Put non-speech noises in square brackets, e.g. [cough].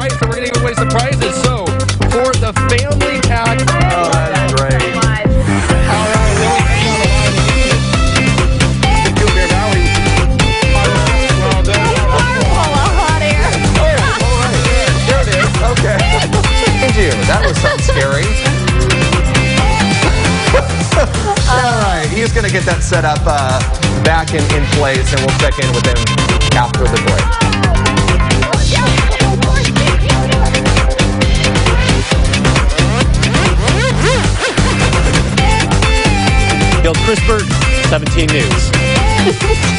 right, so we're going to give away some prizes. So, for the family pack. Oh, that's great. All right, then we come down the line. The Cool Bear Valley. Well done. There it is. Okay. Thank you. That was something scary. [laughs] All right, he's going to get that set up uh, back in, in place, and we'll check in with him after the break. Gil Chrisberg, 17 News. [laughs]